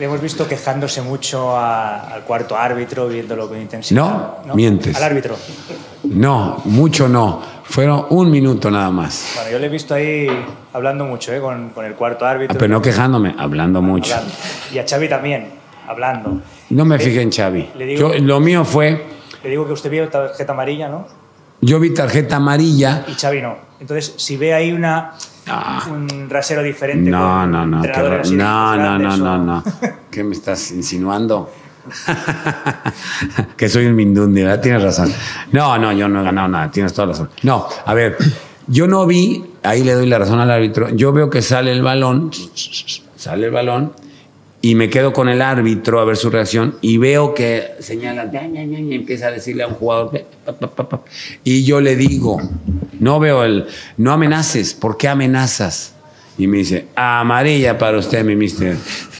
le hemos visto quejándose mucho a- al cuarto árbitro, viéndolo con intensidad. No, mientes. Al árbitro. No, mucho no. Fueron un minuto nada más. Bueno, yo le he visto ahí hablando mucho, ¿eh? Con, con el cuarto árbitro. Ah, Pero no quejándome, hablando mucho. Hablando. Y a Xavi también, hablando. No me fijé en Xavi. le digo- Yo, lo mío fue, Le digo que usted vio tarjeta amarilla, ¿no? yo vi tarjeta amarilla. Y Xavi no. Entonces, si ve ahí una, Ah. un rasero diferente. No, no, no. qué No, no, no, no, no. ¿Qué me estás insinuando? que soy un mindundi, ¿verdad? Tienes razón. No, no, yo no he ganado nada, tienes toda la razón. No, a ver, yo no vi, ahí le doy la razón al árbitro, yo veo que sale el balón, sale el balón, y me quedo con el árbitro a ver su reacción, y veo que señala, y empieza a decirle a un jugador, y yo le digo, no veo el, no amenaces, ¿por qué amenazas? Y me dice, amarilla para usted, mi mister.